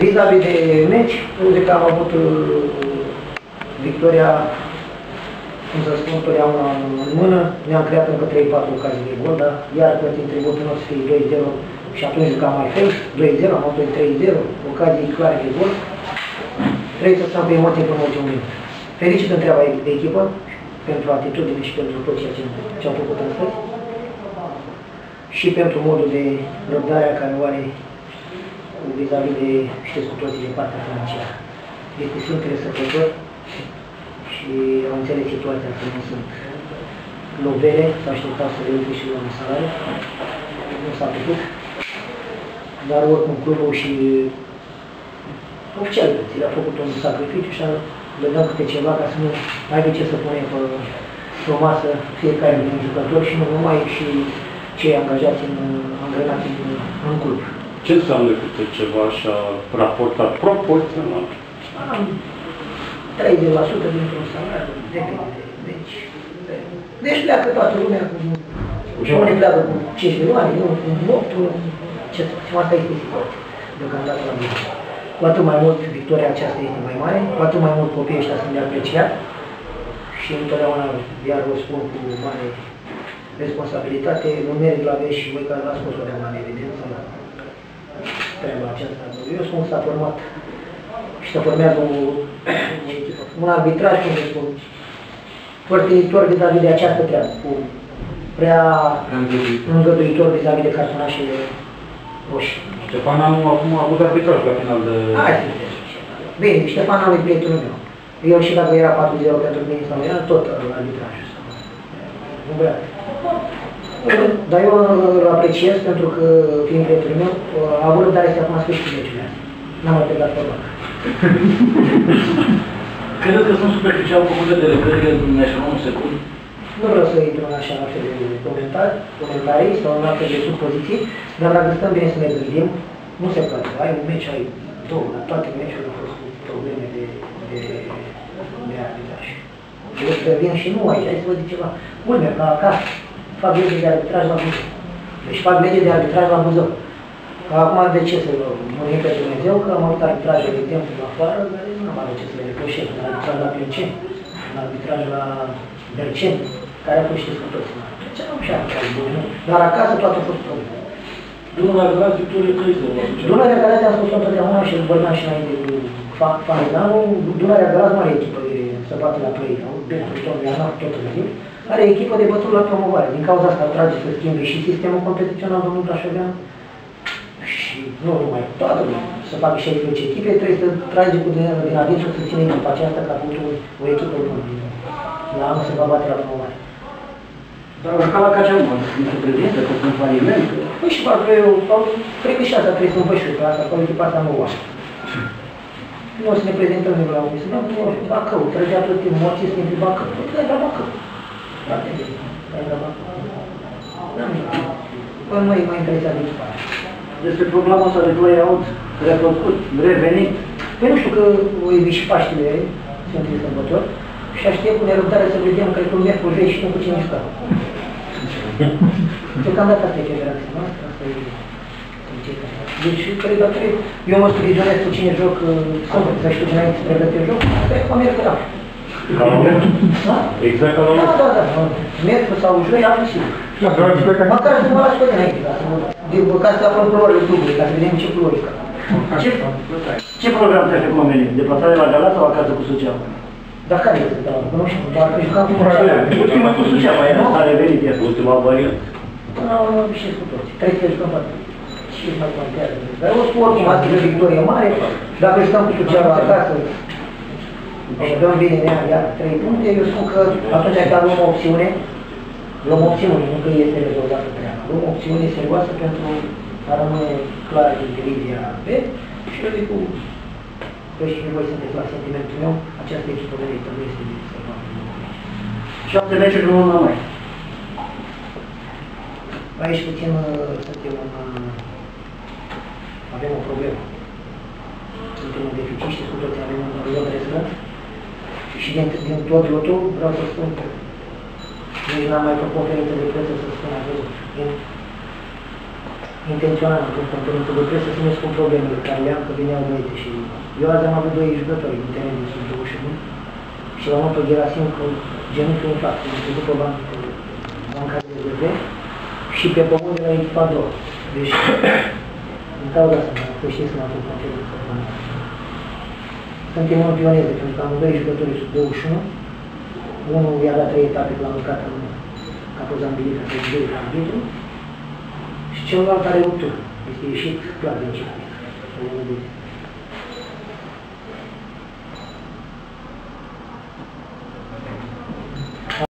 Vis-a-vis de meci, uite că am avut uh, victoria, cum să spun, totdeauna în mână. Ne-am creat încă 3-4 ocazii de gol, dar iar pe între votul nostru fie 2-0 și atunci jucam mai fel, 2-0, am avut 3-0, ocazii clare de gol. Trebuie să stăm pe emoții până ultimul minut. Fericit în treaba de echipă, pentru atitudine și pentru tot ceea ce, ce au făcut astăzi și pentru modul de răbdare care o are vis-a-vis de, știți cu toții, de partea financiară. Este Sfântele Săpători și am înțeles situația că nu sunt lovere, s-a așteptat să le și la un salariu, nu s-a putut, dar oricum clubul și oficialitățile a făcut un sacrificiu și a dădeam câte ceva ca să nu aibă ce să pune pe, pe o masă fiecare din jucători și nu numai și cei angajați în, angrenați în, în club. Ce înseamnă câte ceva așa raportat proporțional? Am 30% dintr-un salariu, depinde. Deci, deci pleacă toată lumea cu... Și unii pleacă cu 5 milioane, nu, cu 8, ce, ce asta este situația deocamdată la mine. Cu atât mai mult victoria aceasta este mai mare, cu atât mai mult copiii ăștia sunt de apreciat și întotdeauna, iar o spun cu mare responsabilitate, nu merg la veci și voi care v-ați spus totdeauna în evidență la treaba aceasta. Eu spun că s-a format și se formează un, un arbitraj, cum spun, părtinitor vis-a-vis de această treabă, cu prea îngăduitor vis-a-vis de cartonașele roșii. Ștefan nu acum a avut arbitraj la final de... Hai să vedem. Bine, Ștefan nu e prietenul meu. Eu și dacă era 4-0 pentru mine sau era tot arbitrajul. Nu vrea. Dar eu îl apreciez pentru că, fiind prietenul meu, a avut răbdare să acum sfârșit meciurile N-am mai plecat pe urmă. Credeți că sunt superficial făcute de lucrările dumneavoastră un secund? Nu vreau să intru în așa fel de comentarii, comentarii sau în astfel de supoziții, dar dacă stăm bine să ne gândim, nu se poate. Ai un meci, ai două, la toate meciurile au fost cu probleme de, de, de arbitraj. Eu să vin și nu aici, hai să vă zic ceva. Culmea, ca acasă, fac lege de arbitraj la Buzău. Deci fac lege de arbitraj la Buzău. Că acum de ce să mânim pe Dumnezeu, că am avut arbitraje de timp la afară, dar nu am avut ce să le reproșez. Arbitraj la Plinceni, arbitraj la Berceni, care a fost știți cu toți. Ce nu și arbitraj bun, nu. Dar acasă toate au fost probleme. Dumnezeu a dat victorie Crăză. Dunărea Galați am spus întotdeauna și îl vorbeam și înainte cu Farinanu, Dunărea Galați nu are echipă de să bată la play, au pentru tot Ianaf tot în timp, are echipă de bătut la promovare. Din cauza asta trage să schimbe și sistemul competițional domnul Brașovean și nu numai toată lumea, să facă 16 echipe, trebuie să trage cu din, din adinsul să ține echipa aceasta ca avut o, o echipă bună. La anul se va bate la promovare. Dar au jucat la Caceamă, nu se prezintă, că sunt faliment. Păi și parcă eu, au primit și asta, trebuie să învăț pe asta, că echipa asta nu o Nu o să ne prezentăm noi la unii, să dăm Bacău, trăgea tot timpul, morții să ne Bacău. Păi că la Bacău. Frate, că la Bacău. N-am nimic. Păi nu e mai interesat de echipa aia. Despre problema asta de voi aud refăcut, revenit. Păi nu știu că o iubi și Paștile Sfântului Sărbător și aștept cu nerăbdare să vedem că e merg cu joi și nu cu cine stau. Deocamdată asta e generația noastră, asta e deci, cred că trebuie. Eu mă studionez cu cine joc sâmbătă, să știu dinainte să pregătesc joc, cred că merg la. Ca la meci? Da? Exact ca la Da, meci? da, da. Merg sau joi, am sigur. Măcar să mă las pe dinainte, ca să mă... Din ca să aflăm culorile clubului, ca să vedem ce culori ca. Ce, ce program trece cu oamenii? Deplasare la Galați sau acasă cu Suceava? Dar care este? Da, nu știu, doar că jucam cu Ultima cu Suceava, e nu? A revenit iar. Ultima variantă. Până la urmă, obișnuiesc cu toți. Trebuie să jucăm toate. Ce mai contează? Dar eu spun oricum, asta e o victorie mare. Dacă jucăm cu Suceava acasă, și dăm bine în ea, iar trei puncte, eu spun că atunci ai luăm o opțiune, luăm opțiune, nu că este rezolvată treaba. Luăm o opțiune serioasă pentru a rămâne clar din divizia B și eu zic cu că și voi sunteți la sentimentul meu, această echipă merită, nu este bine să facă Șapte meciuri în luna mai. Aici puțin uh, suntem în... uh, avem o problemă. Suntem în deficit, știți cu toții avem un lot restând. Și din, din tot lotul vreau să spun că nici n-am mai făcut conferință de presă să spun acolo. Din intenționat în componentul de presă să ne spun problemele care le-am, că veneau băieți și... Eu azi am avut doi jucători din teren din sub 21 și l-am luat pe Gerasim cu genunchiul în față, am trecut pe bancă pe banca de DB și pe pământ de la echipa a doua. Deci, din cauza asta, că știți că m-am făcut controlul pe pământ. Suntem un pionier, pentru că am doi jucători sub 21, unul i-a dat trei etape la mâncat în a fost ambilită pe doi arbitru și celălalt are un tur. Este ieșit clar din circuit.